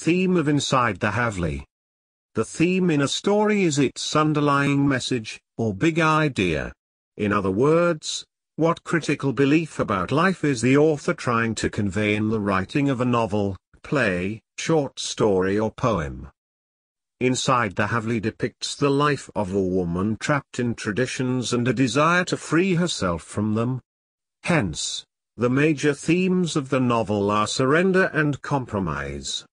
Theme of Inside the Haveli. The theme in a story is its underlying message, or big idea. In other words, what critical belief about life is the author trying to convey in the writing of a novel, play, short story or poem? Inside the Haveli depicts the life of a woman trapped in traditions and a desire to free herself from them. Hence, the major themes of the novel are surrender and compromise.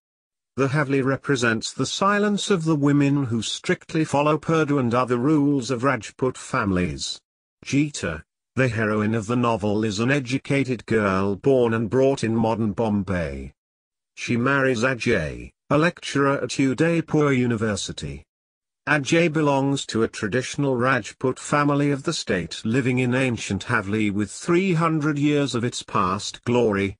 The Haveli represents the silence of the women who strictly follow Purdah and other rules of Rajput families. Geeta, the heroine of the novel is an educated girl born and brought in modern Bombay. She marries Ajay, a lecturer at Udaipur University. Ajay belongs to a traditional Rajput family of the state living in ancient Haveli with 300 years of its past glory.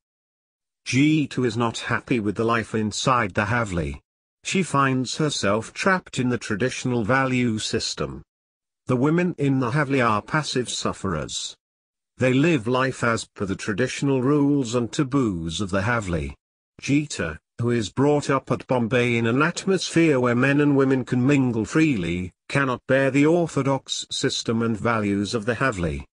Geeta is not happy with the life inside the Haveli. She finds herself trapped in the traditional value system. The women in the Haveli are passive sufferers. They live life as per the traditional rules and taboos of the Haveli. Geeta, who is brought up at Bombay in an atmosphere where men and women can mingle freely, cannot bear the orthodox system and values of the Haveli.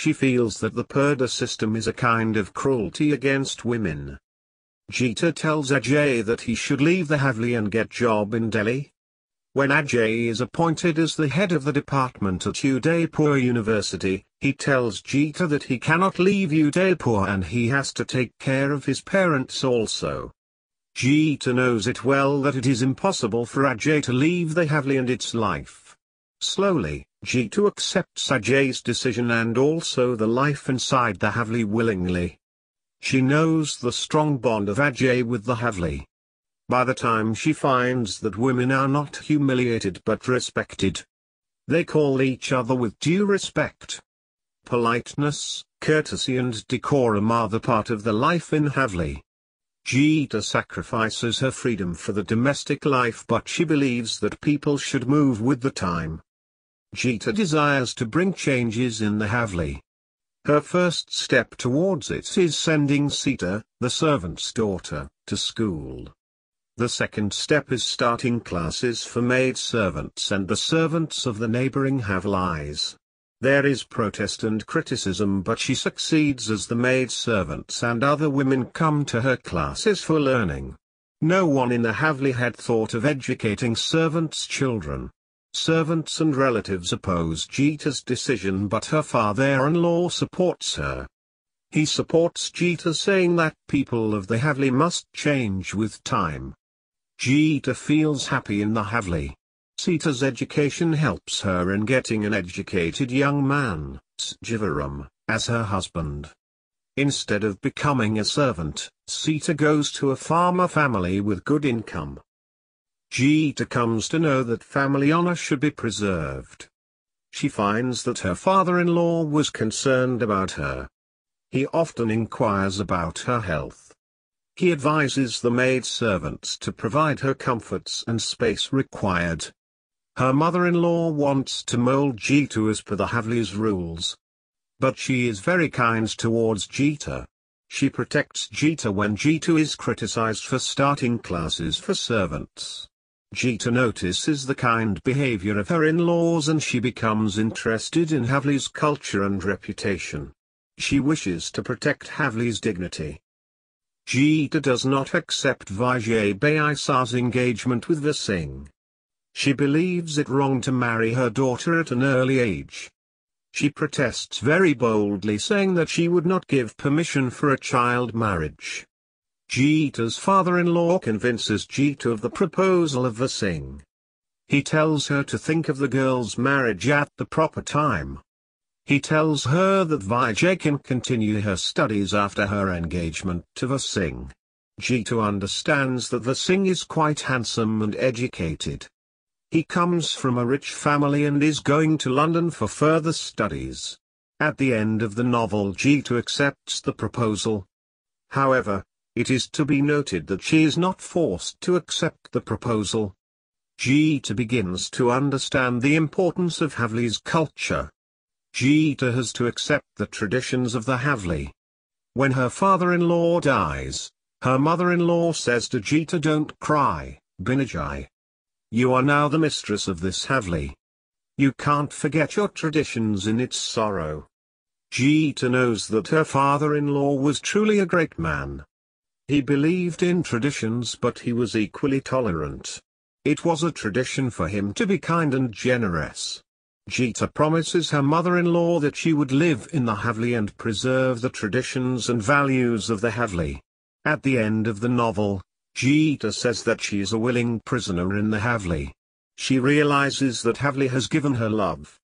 She feels that the Purdah system is a kind of cruelty against women. Geeta tells Ajay that he should leave the Haveli and get job in Delhi. When Ajay is appointed as the head of the department at Udaipur University, he tells Geeta that he cannot leave Udaipur and he has to take care of his parents also. Geeta knows it well that it is impossible for Ajay to leave the Haveli and its life. Slowly, Geeta accepts Ajay's decision and also the life inside the Haveli willingly. She knows the strong bond of Ajay with the Haveli. By the time she finds that women are not humiliated but respected. They call each other with due respect. Politeness, courtesy and decorum are the part of the life in Haveli. Geeta sacrifices her freedom for the domestic life but she believes that people should move with the time. Geeta desires to bring changes in the Haveli. Her first step towards it is sending Sita, the servant's daughter, to school. The second step is starting classes for maid servants and the servants of the neighboring Havelis. There is protest and criticism but she succeeds as the maid servants and other women come to her classes for learning. No one in the Haveli had thought of educating servants' children. Servants and relatives oppose Geeta's decision but her father-in-law supports her. He supports Geeta saying that people of the Haveli must change with time. Jita feels happy in the Haveli. Sita's education helps her in getting an educated young man, Sjivaram, as her husband. Instead of becoming a servant, Sita goes to a farmer family with good income. Geeta comes to know that family honor should be preserved. She finds that her father-in-law was concerned about her. He often inquires about her health. He advises the maid servants to provide her comforts and space required. Her mother-in-law wants to mold Geeta as per the Haveli's rules. But she is very kind towards Geeta. She protects Geeta when Geeta is criticized for starting classes for servants. Geeta notices the kind behavior of her in-laws and she becomes interested in Haveli's culture and reputation. She wishes to protect Haveli's dignity. Geeta does not accept Vijay Baisa's engagement with Vasing. She believes it wrong to marry her daughter at an early age. She protests very boldly saying that she would not give permission for a child marriage. Geeta's father-in-law convinces Geeta of the proposal of Vasing. He tells her to think of the girl's marriage at the proper time. He tells her that Vijay can continue her studies after her engagement to Vasing. Geeta understands that Vasing is quite handsome and educated. He comes from a rich family and is going to London for further studies. At the end of the novel Geeta accepts the proposal. However, it is to be noted that she is not forced to accept the proposal. Geeta begins to understand the importance of Haveli's culture. Geeta has to accept the traditions of the Haveli. When her father-in-law dies, Her mother-in-law says to Geeta don't cry, Binajai. You are now the mistress of this Haveli. You can't forget your traditions in its sorrow. Geeta knows that her father-in-law was truly a great man. He believed in traditions but he was equally tolerant. It was a tradition for him to be kind and generous. Geeta promises her mother-in-law that she would live in the Haveli and preserve the traditions and values of the Haveli. At the end of the novel, Geeta says that she is a willing prisoner in the Haveli. She realizes that Haveli has given her love.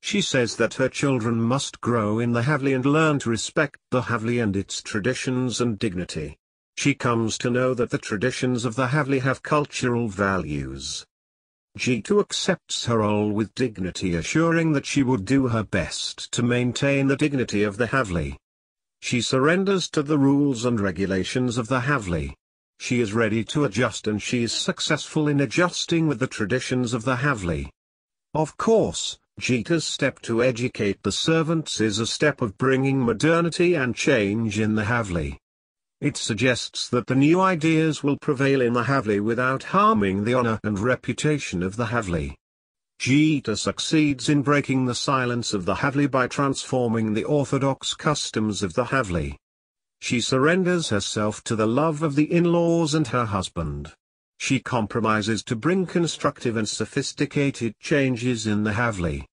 She says that her children must grow in the Haveli and learn to respect the Haveli and its traditions and dignity. She comes to know that the traditions of the Haveli have cultural values. Geeta accepts her role with dignity assuring that she would do her best to maintain the dignity of the Haveli. She surrenders to the rules and regulations of the Haveli. She is ready to adjust and she is successful in adjusting with the traditions of the Haveli. Of course, Geeta's step to educate the servants is a step of bringing modernity and change in the Haveli. It suggests that the new ideas will prevail in the Haveli without harming the honor and reputation of the Haveli. Geeta succeeds in breaking the silence of the Haveli by transforming the orthodox customs of the Haveli. She surrenders herself to the love of the in-laws and her husband. She compromises to bring constructive and sophisticated changes in the Haveli.